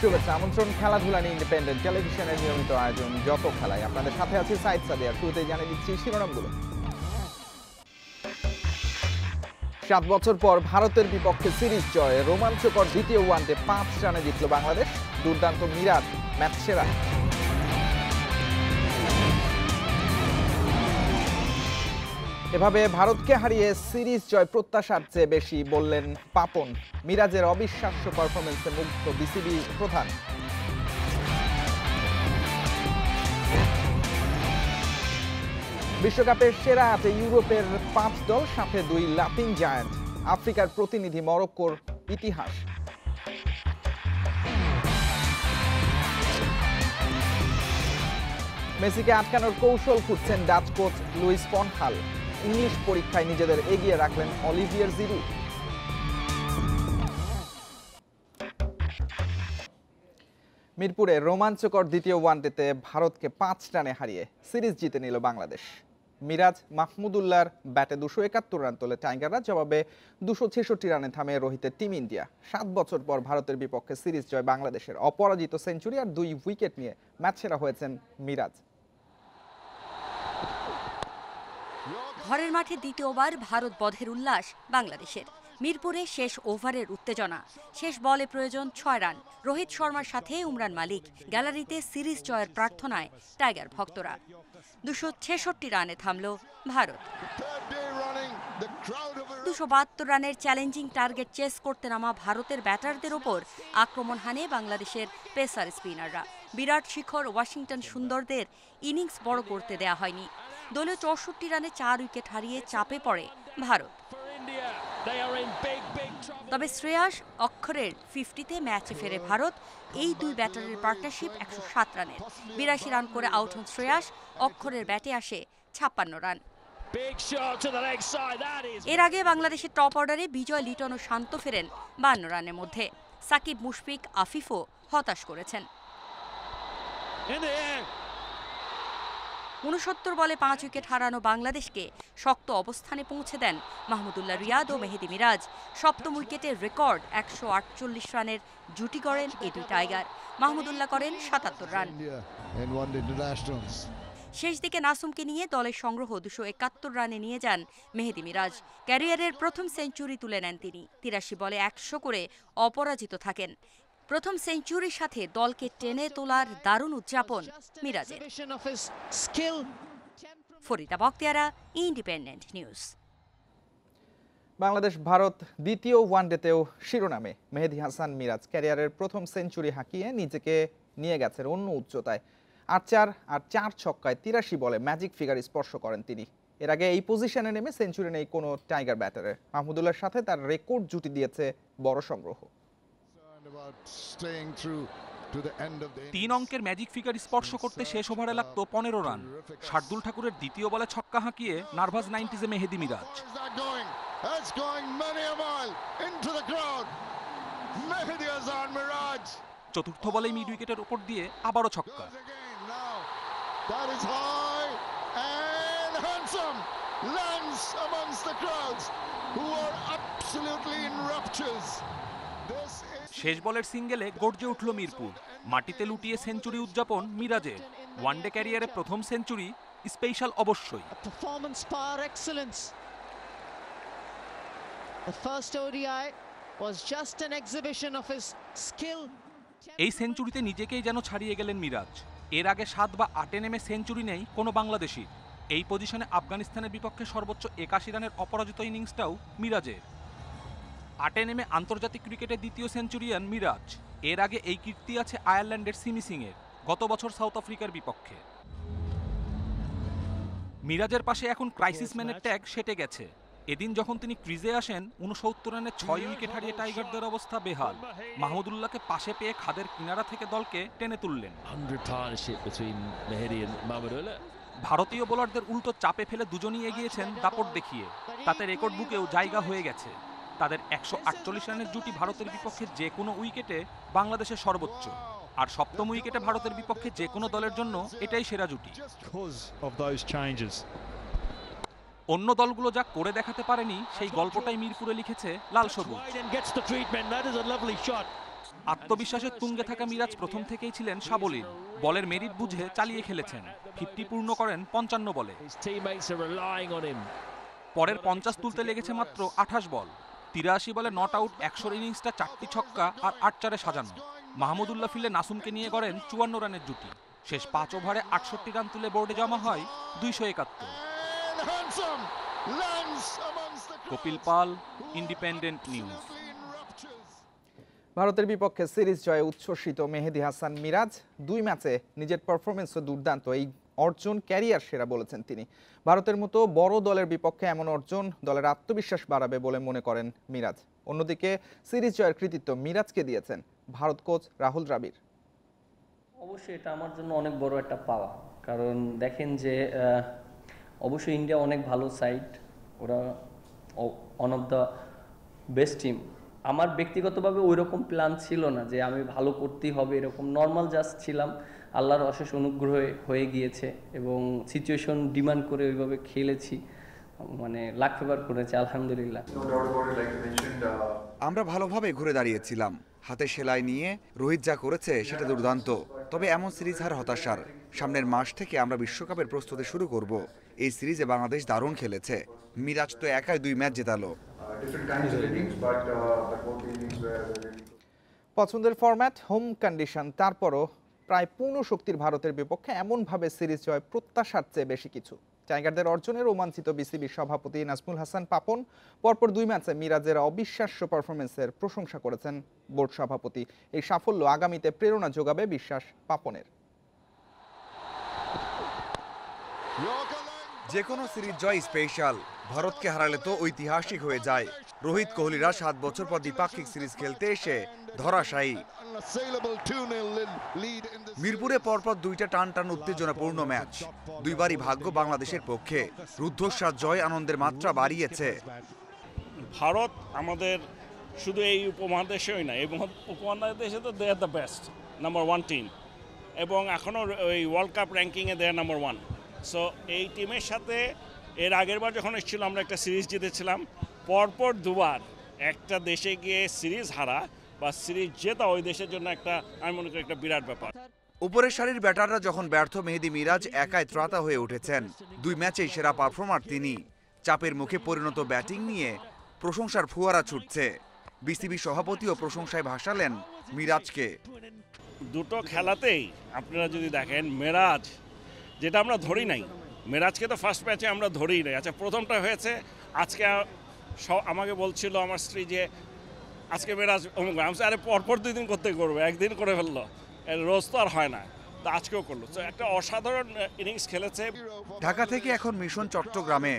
শুভেচ্ছা, আমন্ত্রণ খেলাধুলা নিয়ে ইন্ডিপেন্ডেন্ট টেলিভিশনের নিয়মিত আয়োজন, যত খেলায়। আপনাদের সাথে আছে সাইদ সাদিয়া, শুরুতেই জানিয়ে দিচ্ছি শিরোনামগুলো। সাত বছর পর ভারতের বিপক্ষে সিরিজ জয়ে রোমাঞ্চকর দ্বিতীয় ওয়ানডে পাঁচ রানে জিতল বাংলাদেশ। দুর্দান্ত মিরাজ, ম্যাচ সেরা। এভাবে ভারতকে হারিয়ে সিরিজ জয় প্রত্যাশার চেয়ে বেশি বললেন পাপন, মিরাজের অবিশ্বাস্য পারফরমেন্সে মুগ্ধ বিসিবি প্রধান। বিশ্বকাপের সেরা হাতে ইউরোপের পাঁচ দল সাথে দুই লাতিন জায়ান্ট, আফ্রিকার প্রতিনিধি মরক্কোর ইতিহাস। মেসিকে আটকানোর কৌশল খুঁজছেন ডাচ কোচ লুইস পনহাল ইংলিশ পরীক্ষায় নিজেদের এগিয়ে রাখলেন অলিভিয়ার জিরু। মিরপুরে রোমাঞ্চকর দ্বিতীয় ওয়ানডেতে ভারতকে পাঁচ রানে হারিয়ে সিরিজ জিতে নিল বাংলাদেশ। মিরাজ মাহমুদুল্লাহর ব্যাটে দুশো একাত্তর রান তোলে টাইগাররা, জবাবে দুশো ছেষট্টি রানে থামে রোহিতের টিম ইন্ডিয়া। সাত বছর পর ভারতের বিপক্ষে সিরিজ জয় বাংলাদেশের অপরাজিত সেঞ্চুরি আর দুই উইকেট নিয়ে ম্যাচ সেরা হয়েছেন মিরাজ। ঘরের মাঠে দ্বিতীয়বার ভারত বধের উল্লাস বাংলাদেশের। মিরপুরে শেষ ওভারের উত্তেজনা। শেষ বলে প্রয়োজন ছয় রান। রোহিত শর্মার সাথে উমরান মালিক। গ্যালারিতে সিরিজ জয়ের প্রার্থনায় টাইগার ভক্তরা। দুশো ছেষট্টি রানে থামল ভারত। দুশো বাহাত্তর রানের চ্যালেঞ্জিং টার্গেট চেস করতে নামা ভারতের ব্যাটারদের ওপর আক্রমণ হানে বাংলাদেশের পেসার স্পিনাররা। বিরাট শিখর ওয়াশিংটন সুন্দরদের ইনিংস বড় করতে দেয়া হয়নি। দলীয় চৌষট্টি রানে চার উইকেট হারিয়ে চাপে পড়ে ভারত। তবে শ্রেয়াস অক্ষরের ফিফটিতে ম্যাচে ফেরে ভারত। এই দুই ব্যাটারের পার্টনারশিপ একশো সাত রানের। বিরাশি রান করে আউট হন শ্রেয়াস, অক্ষরের ব্যাটে আসে ছাপ্পান্ন রান। এর আগে বাংলাদেশের টপ অর্ডারে বিজয় লিটন ও শান্ত ফেরেন বান্ন রানের মধ্যে। সাকিব মুশফিক, আফিফও হতাশ করেছেন। উনসত্তর বলে পাঁচ উইকেট হারানো বাংলাদেশকে শক্ত অবস্থানে পৌঁছে দেন মাহমুদুল্লাহ রিয়াদ ও মেহেদি মিরাজ। সপ্তম উইকেটের রেকর্ড একশো আটচল্লিশ রানের জুটি করেন এই দুই টাইগার। মাহমুদুল্লাহ করেন সাতাত্তর রান. শেষ দিকে নাসুমকে নিয়ে দলের সংগ্রহ দুশো একাত্তর রানে নিয়ে যান মেহেদি মিরাজ। ক্যারিয়ারের প্রথম সেঞ্চুরি তুলে নেন তিনি। তিরাশি বলে একশো করে অপরাজিত থাকেন। প্রথম সেঞ্চুরির সাথে দলকে টেনে তোলার দারুণ উদযাপন মিরাজের. Farida বক্তিয়ারা independent News. বাংলাদেশ, ভারত দ্বিতীয় ওয়ানডেতেও শিরোনামে। মেহেদি হাসান মিরাজ ক্যারিয়ারের প্রথম সেঞ্চুরি হাঁকিয়ে নিজেকে নিয়ে গেছেন অন্য উচ্চতায়। আট চার আর চার ছক্কায় তিরাশি বলে ম্যাজিক ফিগার স্পর্শ করেন তিনি। এর আগে এই পজিশনে নেমে সেঞ্চুরি নেই কোনো টাইগার ব্যাটারের। মাহমুদুল্লাহর সাথে তার রেকর্ড জুটি দিয়েছে বড় সংগ্রহ। তিন অঙ্কের ম্যাজিক ফিগার স্পর্শ করতে শেষ ওভারে লাগতো পনেরো রান শার্দুল ঠাকুরের দ্বিতীয় বলে ছক্কা হাঁকিয়ে নার্ভাস নাইনটিজে মেহেদি মিরাজ চতুর্থ বলেই মিড উইকেটের উপর দিয়ে আবারও ছক্কা. Lands amongst the crowds who are absolutely in raptures. This is শেষ বলের সিঙ্গেলে গর্জে উঠল মিরপুর। মাটিতে লুটিয়ে সেঞ্চুরি উদযাপন মিরাজের। ওয়ানডে ক্যারিয়ারে প্রথম সেঞ্চুরি স্পেশাল অবশ্যই। Performance par excellence. The first ODI was just an exhibition of his skill. এই সেঞ্চুরিতে নিজেকেই যেন ছাড়িয়ে গেলেন মিরাজ। এর আগে সাত বা আটে নেমে সেঞ্চুরি নেই কোনো বাংলাদেশি। এই পজিশনে আফগানিস্তানের বিপক্ষে সর্বোচ্চ একাশি রানের অপরাজিত ইনিংসটাও মিরাজের। আটে নেমে আন্তর্জাতিক ক্রিকেটে দ্বিতীয় সেঞ্চুরিয়ান মিরাজ। এর আগে এই কীর্তি আছে আয়ারল্যান্ডের সিমি সিংয়ের। গত বছর সাউথ আফ্রিকার বিপক্ষে। মিরাজের পাশে এখন ক্রাইসিস ম্যানের ট্যাগ সেটে গেছে। এদিন যখন তিনি ক্রিজে আসেন উনসত্তর রানে ছয় উইকেট হারিয়ে টাইগারদের অবস্থা বেহাল। মাহমুদুল্লাহকে পাশে পেয়ে খাদের কিনারা থেকে দলকে টেনে তুললেন। 100 partnership between Mehdi and Mahmudullah. ভারতীয় বোলারদের উল্টো চাপে ফেলে দুজনই এগিয়েছেন দাপট দেখিয়ে। তাতে রেকর্ড বুকেও জায়গা হয়ে গেছে। তাদের একশো আটচল্লিশ রানের জুটি ভারতের বিপক্ষে যে কোনো উইকেটে বাংলাদেশের সর্বোচ্চ। আর সপ্তম উইকেটে ভারতের বিপক্ষে যে কোনো দলের জন্য এটাই সেরা জুটি। অন্য দলগুলো যা করে দেখাতে পারেনি সেই গল্পটাই মিরপুরে লিখেছে লাল সবুজ. আত্মবিশ্বাসের তুঙ্গে থাকা মিরাজ প্রথম থেকেই ছিলেন সাবলীল। বলের মেরিট বুঝে চালিয়ে খেলেছেন। ফিফটি পূর্ণ করেন পঞ্চান্ন বলে. পরের পঞ্চাশ তুলতে লেগেছে মাত্র আঠাশ বল। তিরাশি বলে নট আউট একশোর ইনিংসটা চারটি ছক্কা আর আট চারে সাজানো মাহমুদুল্লাহ ফিল্ডে নাসুমকে নিয়ে গড়েন চুয়ান্ন রানের জুটি শেষ পাঁচ ওভারে আটষট্টি রান তুলে বোর্ডে জমা হয় দুইশো একাত্তর. Kapil Pal independent news. ভারতের বিপক্ষে সিরিজ জয়ে উচ্ছ্বসিত মেহেদি হাসান মিরাজ দুই ম্যাচে নিজের পারফরমেন্সও দুর্দান্ত এই অর্জন ক্যারিয়ার সেরা বলেছেন তিনি। ভারতের মতো বড় দলের বিপক্ষে এমন অর্জন দলের আত্মবিশ্বাস বাড়াবে বলে মনে করেন মিরাজ। অন্যদিকে সিরিজ জয়ের কৃতিত্ব মিরাজকে দিয়েছেন ভারত কোচ রাহুল দ্রাবিড়। অবশ্যই এটা আমার জন্য অনেক বড় একটা পাওয়া। কারণ দেখেন যে অবশ্যই ইন্ডিয়া অনেক ভালো সাইড ওরা one of the best team আমার ব্যক্তিগতভাবে ওই রকম প্ল্যান ছিল না যে আমি ভালো করতেই হবে, এরকম নর্মাল জাস্ট ছিলাম। আল্লাহর অশেষ অনুগ্রহে হয়ে গিয়েছে এবং সিচুয়েশন ডিমান্ড করে ওইভাবে খেলেছি মানে লাখ ফেভার করেছে আলহামদুলিল্লাহ। আমরা ভালোভাবে ঘুরে দাঁড়িয়েছিলাম। হাতে সেলাই নিয়ে রোহিত যা করেছে সেটা দুর্দান্ত। তবে এমন সিরিজ হার হতাশার। সামনের মাস থেকে আমরা বিশ্বকাপের প্রস্তুতি শুরু করব। এই সিরিজে বাংলাদেশ দারুণ খেলেছে। মিরাজ তো একাই দুই ম্যাচ জেতালো। পছন্দের ফরম্যাট হোম কন্ডিশন তারপরও প্রায় পূর্ণ শক্তির ভারতের বিপক্ষে এমনভাবে সিরিজ জয় প্রত্যাশার চেয়ে বেশি কিছু। টাইগারদের অর্জনে রোমাঞ্চিত বিসিবির সভাপতি নাজমুল হাসান পাপন পরপর দুই ম্যাচে মিরাজের অবিশ্বাস্য পারফরমেন্সের প্রশংসা করেছেন বোর্ড সভাপতি। এই সাফল্য আগামীতে প্রেরণা যোগাবে বিশ্বাস পাপনের। যে কোনো সিরিজ জয় স্পেশাল। ভারতকে হারালে তো ঐতিহাসিক হয়ে যায়। রোহিত কোহলিরা সাত বছর পর দ্বিপাক্ষিক সিরিজ খেলতে এসে ধরাশায়ী। Unassailable 2-0 lead in this মিরপুরে পরপর দুইটা টান টান উত্তেজনাপূর্ণ ম্যাচ। দুইবারই ভাগ্য বাংলাদেশের পক্ষে। রুদ্ধশ্বাস জয় আনন্দের মাত্রা বাড়িয়েছে। ভারত আমাদের শুধু এই উপমহাদেশেই না এই উপমহাদেশে তো they are the best number one team এবং এখনও ওই ওয়ার্ল্ড কাপ র্যাঙ্কিংয়ে দেয় নাম্বার ওয়ান সো এই টিমের সাথে এর আগের বার যখন এসেছিল আমরা একটা সিরিজ জিতেছিলাম। পরপর দুবার একটা দেশে গিয়ে সিরিজ হারা বা সিরিজ জেতা ওই দেশের জন্য একটা আমি মনে করি একটা বিরাট ব্যাপার। উপরের সারির ব্যাটাররা যখন ব্যর্থ মেহেদি মিরাজ একাই ত্রাতা হয়ে উঠেছেন। দুই ম্যাচেই সেরা পারফর্মার তিনি। চাপের মুখে পরিণত ব্যাটিং নিয়ে প্রশংসার ফুয়ারা ছুটছে। বিসিবি সভাপতিও প্রশংসায় ভাসালেন মিরাজকে। দুটো খেলাতেই আপনারা যদি দেখেন মেরাজ যেটা আমরা ধরি নাই। মেরাজকে তো ফার্স্ট ম্যাচে আমরা ধরেই নাই। আচ্ছা প্রথমটা হয়েছে, আজকে আমাকে বলছিল আমার স্ত্রী যে, আজকে মেরাজ অমুক, আমি আরে পরপর দুই দিন করতে করব, একদিন করে ফেলল। রোজ তো আর হয় না। তো আজকেও করল একটা অসাধারণ ইনিংস খেলেছে ঢাকা থেকে এখন মিশন চট্টগ্রামে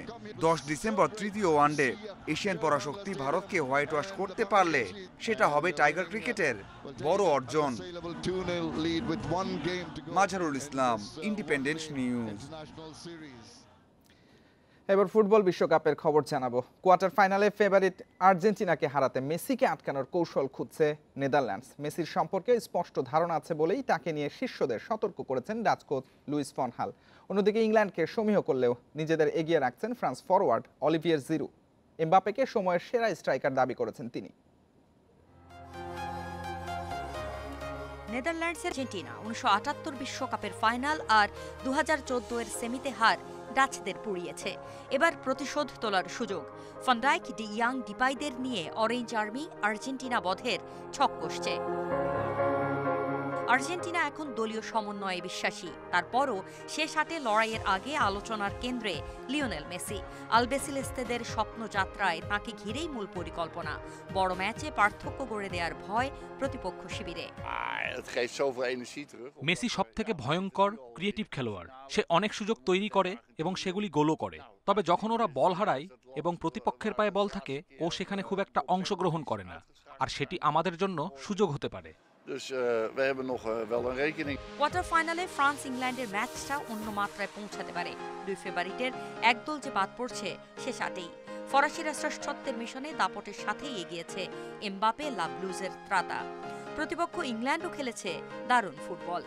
দশ ডিসেম্বর তৃতীয় ওয়ানডে এশিয়ান পরাশক্তি ভারতকে হোয়াইট ওয়াশ করতে পারলে সেটা হবে টাইগার ক্রিকেটের বড় অর্জন unassailable 2-0 lead with one game to go. Majharul Islam independence news. এবার ফুটবল বিশ্বকাপের খবর জানাব। কোয়ার্টার ফাইনালে ফেভারিট আর্জেন্টিনাকে হারাতে মেসিকে আটকানোর কৌশল খুঁজছে নেদারল্যান্ডস। মেসির সম্পর্কে স্পষ্ট ধারণা আছে বলেই তাকে নিয়ে শিষ্যদের সতর্ক করেছেন ডাচ কোচ লুইস ফনহাল অন্যদিকে ইংল্যান্ডকে সমীহ করলেও নিজেদের এগিয়ে রাখছেন ফ্রান্স ফরওয়ার্ড অলিভিয়ার জিরু। এমবাপেকে সময়ের সেরা স্ট্রাইকার দাবি করেছেন তিনি। নেদারল্যান্ডসের আর্জেন্টিনা উনিশশো বিশ্বকাপের ফাইনাল আর দু হাজার এর সেমিতে হার ডাচদের পুড়িয়েছে। এবার প্রতিশোধ তোলার সুযোগ। ফন্ডাইক ডি ইয়াং, ডিপাইদের নিয়ে অরেঞ্জ আর্মি, আর্জেন্টিনা বধের ছক কষছে। আর্জেন্টিনা এখন দলীয় সমন্বয়ে বিশ্বাসী। তারপরও শেষ হাটে লড়াইয়ের আগে আলোচনার কেন্দ্রে লিওনেল মেসি। আলবেসিলেস্তেদের স্বপ্নযাত্রায় তাকে ঘিরেই মূল পরিকল্পনা। বড় ম্যাচে পার্থক্য গড়ে দেওয়ার ভয় প্রতিপক্ষ শিবিরে। মেসি সব থেকে ভয়ঙ্কর ক্রিয়েটিভ খেলোয়াড়। সে অনেক সুযোগ তৈরি করে এবং সেগুলি গোলও করে। তবে যখন ওরা বল হারায় এবং প্রতিপক্ষের পায়ে বল থাকে ও সেখানে খুব একটা অংশগ্রহণ করে না। আর সেটি আমাদের জন্য সুযোগ হতে পারে। কোয়ার্টার ফাইনালে ফ্রান্স ইংল্যান্ডের ম্যাচটা অন্য মাত্রায় পৌঁছাতে পারে। দুই ফেভারিটের একদল যে বাদ পড়ছে শেষ আটেই ফরাসিরা শ্রেষ্ঠত্বের মিশনে দাপটের সাথেই এগিয়েছে এমবাপে লাভলুজের ত্রাতা। প্রতিপক্ষ ইংল্যান্ডও খেলেছে দারুণ ফুটবল।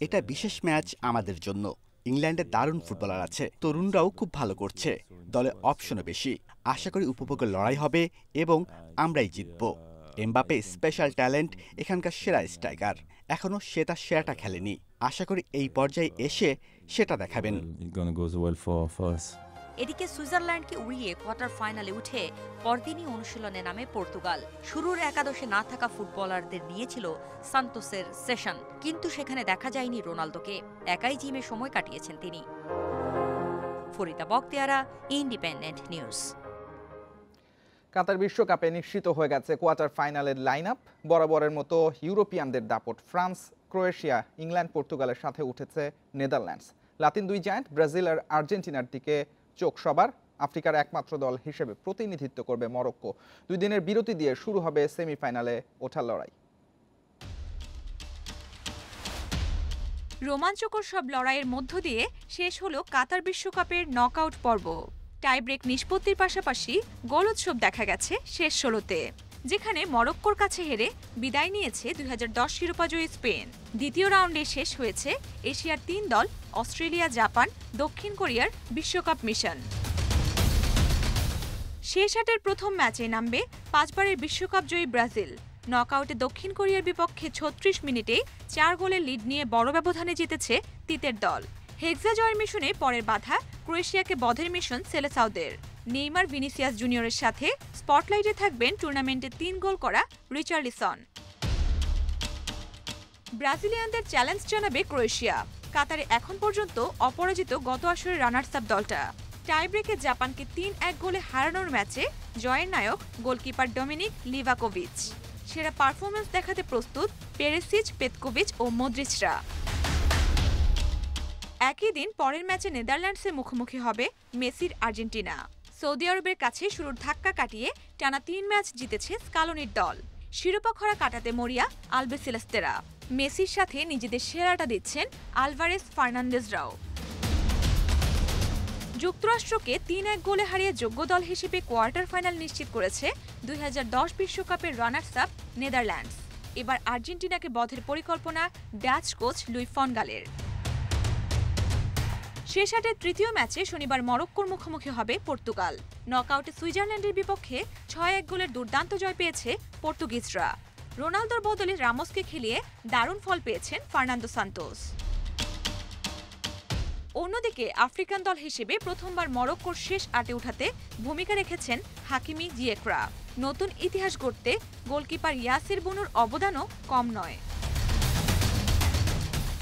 এটা বিশেষ ম্যাচ আমাদের জন্য। ইংল্যান্ডে দারুণ ফুটবলার আছে। তরুণরাও খুব ভালো করছে। দলে অপশনও বেশি। আশা করি উপভোগের লড়াই হবে এবং আমরাই জিতব। এমবাপে স্পেশাল ট্যালেন্ট এখানকার সেরা স্ট্রাইকার এখনও সে তার সেরাটা খেলেনি। আশা করি এই পর্যায়ে এসে সেটা দেখাবেন. এদিকে সুইজারল্যান্ডকে উড়িয়ে কোয়ার্টার ফাইনালে উঠে পরদিনই অনুশীলনে নামে পর্তুগাল। শুরুর একাদশে না থাকা ফুটবলারদের নিয়েছিল সান্তোসের সেশন কিন্তু সেখানে দেখা যায়নি রোনালদোকে। একাই জিমে সময় কাটিয়েছেন তিনি। Farida Bakhtiara independent news Qatar বিশ্বকাপে নিশ্চিত হয়ে গেছে কোয়ার্টার ফাইনালের লাইন আপ বরাবরের মতো ইউরোপিয়ানদের দাপট। ফ্রান্স, ক্রোয়েশিয়া, ইংল্যান্ড, পর্তুগালের সাথে উঠেছে নেদারল্যান্ডস। লাতিন দুই জায়ান্ট, ব্রাজিল আর আর্জেন্টিনার দিকে চোখ সবার। আফ্রিকার একমাত্র দল হিসেবে প্রতিনিধিত্ব করবে মরক্কো। দুই দিনের বিরতি দিয়ে শুরু হবে সেমিফাইনালে ওঠার লড়াই। রোমাঞ্চকর সব লড়াইয়ের মধ্য দিয়ে শেষ হলো কাতার বিশ্বকাপের নকআউট পর্ব। টাইব্রেক নিষ্পত্তির পাশাপাশি গোল উৎসব দেখা গেছে শেষ ষোলোতে, যেখানে মরক্কোর কাছে হেরে বিদায় নিয়েছে দুই শিরোপাজয়ী স্পেন। দ্বিতীয় রাউন্ডে শেষ হয়েছে এশিয়ার তিন দল, অস্ট্রেলিয়া, জাপান, দক্ষিণ কোরিয়ার বিশ্বকাপ মিশন। শেষ আটের প্রথম ম্যাচে নামবে পাঁচবারের বিশ্বকাপ জয়ী ব্রাজিল। নকআউটে দক্ষিণ কোরিয়ার বিপক্ষে ছত্রিশ মিনিটে চার গোলের লিড নিয়ে বড় ব্যবধানে জিতেছে তিতের দল। হেক্সা জয়ের মিশনে পরের বাধা ক্রোয়েশিয়াকে বধের মিশন সেলেসাউদের নেইমার ভিনিসিয়াস জুনিয়রের সাথে স্পটলাইটে থাকবেন টুর্নামেন্টে তিন গোল করা রিচার্লিসন। ব্রাজিলিয়ানদের চ্যালেঞ্জ জানাবে ক্রোয়েশিয়া। কাতারে এখন পর্যন্ত অপরাজিত গত আসরের রানার্স আপ দলটা। টাইব্রেকে জাপানকে তিন এক গোলে হারানোর ম্যাচে জয়ের নায়ক গোলকিপার ডমিনিক লিভাকোভিচ। সেরা পারফরমেন্স দেখাতে প্রস্তুত পেরেসিচ, পেতকোভিচ ও মদ্রিচরা একই দিন পরের ম্যাচে নেদারল্যান্ডসের মুখোমুখি হবে মেসির আর্জেন্টিনা। সৌদি আরবের কাছে শুরুর ধাক্কা কাটিয়ে টানা তিন ম্যাচ জিতেছে স্কালোনির দল। শিরোপা খরা কাটাতে মরিয়া আলবেসিলাস্তেরা। মেসির সাথে নিজেদের সেরাটা দিচ্ছেন আলভারেস ফার্নান্ডেজরাও যুক্তরাষ্ট্রকে তিন এক গোলে হারিয়ে যোগ্য দল হিসেবে কোয়ার্টার ফাইনাল নিশ্চিত করেছে দুই বিশ্বকাপের রানার্স আপ নেদারল্যান্ডস। এবার আর্জেন্টিনাকে বধের পরিকল্পনা ডাচ কোচ লুই ফনগালের। শেষ আটের তৃতীয় ম্যাচে শনিবার মরক্কোর মুখোমুখি হবে পর্তুগাল। নকআউটে সুইজারল্যান্ডের বিপক্ষে ছয় এক গোলের দুর্দান্ত জয় পেয়েছে পর্তুগিজরা। রোনালদোর বদলে রামোসকে খেলিয়ে দারুণ ফল পেয়েছেন ফার্নান্দো সান্তোস। অন্যদিকে আফ্রিকান দল হিসেবে প্রথমবার মরক্কোর শেষ আটে উঠাতে ভূমিকা রেখেছেন হাকিমি জিয়েকরা। নতুন ইতিহাস গড়তে গোলকিপার ইয়াসির বনুর অবদানও কম নয়।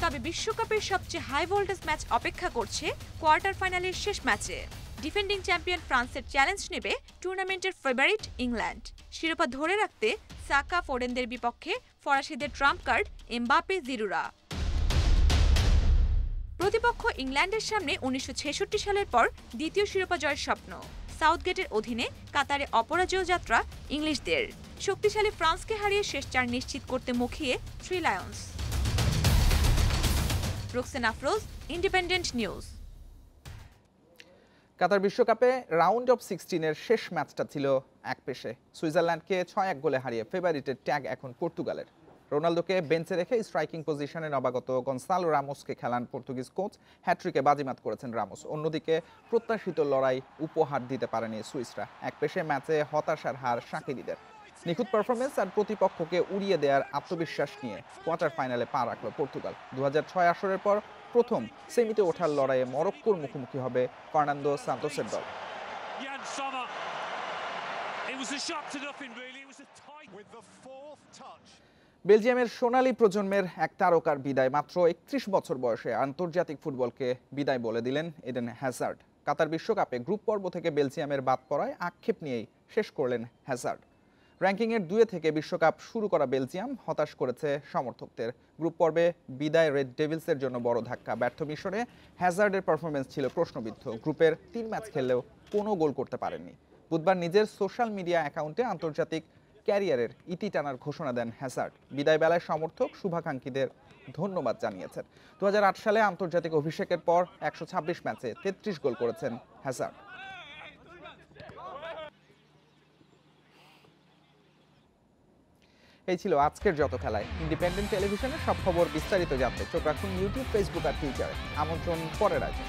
তবে বিশ্বকাপের সবচেয়ে হাই ভোল্টেজ ম্যাচ অপেক্ষা করছে কোয়ার্টার ফাইনালের শেষ ম্যাচে ডিফেন্ডিং চ্যাম্পিয়ন ফ্রান্সের চ্যালেঞ্জ নেবে টুর্নামেন্টের ফেভারিট ইংল্যান্ড। শিরোপা ধরে রাখতে সাকা ফোরেনদের বিপক্ষে ফরাসিদের ট্রাম্প কার্ড এমবাপে জিরুরা। প্রতিপক্ষ ইংল্যান্ডের সামনে উনিশশো ছেষট্টি সালের পর দ্বিতীয় শিরোপা জয়ের স্বপ্ন। সাউথগেটের অধীনে কাতারে অপরাজয় যাত্রা ইংলিশদের। শক্তিশালী ফ্রান্সকে হারিয়ে শেষ চার নিশ্চিত করতে মুখিয়ে three lions. Roksen Afroz independent news Qatar বিশ্বকাপে রাউন্ড অফ সিক্সটিনের শেষ ম্যাচটা ছিল এক পেশে। সুইজারল্যান্ডকে ছয় এক গোলে হারিয়ে ফেভারিটের ট্যাগ এখন পর্তুগালের। রোনালদোকে বেঞ্চে রেখে স্ট্রাইকিং পজিশনে নবাগত গনসালো রামোসকে খেলান পর্তুগিজ কোচ হ্যাট্রিকে বাজিমাত করেছেন রামোস। অন্যদিকে প্রত্যাশিত লড়াই উপহার দিতে পারেনি সুইসরা। এক পেশে ম্যাচে হতাশার হার সাকিরিদের নিখুঁত পারফরমেন্স আর প্রতিপক্ষকে উড়িয়ে দেওয়ার আত্মবিশ্বাস নিয়ে কোয়ার্টার ফাইনালে পা রাখল পর্তুগাল। দু আসরের পর প্রথম সেমিতে ওঠার লড়াইয়ে মরক্কোর মুখোমুখি হবে ফার্নান্দো সান্তোসের দল. বেলজিয়ামের সোনালী প্রজন্মের এক তারকার বিদায় মাত্র একত্রিশ বছর বয়সে আন্তর্জাতিক ফুটবলকে বিদায় বলে দিলেন এডেন হ্যাজার্ড। কাতার বিশ্বকাপে গ্রুপ পর্ব থেকে বেলজিয়ামের বাদ পড়ায় আক্ষেপ নিয়েই শেষ করলেন হ্যাজার্ড। র্যাঙ্কিংয়ের দুয়ে থেকে বিশ্বকাপ শুরু করা বেলজিয়াম হতাশ করেছে সমর্থকদের। গ্রুপ পর্বে বিদায় রেড ডেভিলসের জন্য বড় ধাক্কা। ব্যর্থ মিশনে হ্যাজার্ডের পারফরমেন্স ছিল প্রশ্নবিদ্ধ। গ্রুপের তিন ম্যাচ খেললেও কোনো গোল করতে পারেননি। বুধবার নিজের সোশ্যাল মিডিয়া অ্যাকাউন্টে আন্তর্জাতিক ক্যারিয়ারের ইতি টানার ঘোষণা দেন হ্যাজার্ড। বিদায় বেলায় সমর্থক শুভাকাঙ্ক্ষীদের ধন্যবাদ জানিয়েছেন। দু হাজার আট সালে আন্তর্জাতিক অভিষেকের পর একশো ছাব্বিশ ম্যাচে তেত্রিশ গোল করেছেন হ্যাজার্ড। এই ছিল আজকের যত খেলায়। ইন্ডিপেন্ডেন্ট টেলিভিশনের সব খবর বিস্তারিত জানতে চোখ রাখুন ইউটিউব ফেসবুক আর টুইটারে আমন্ত্রণ পরের আয়োজন।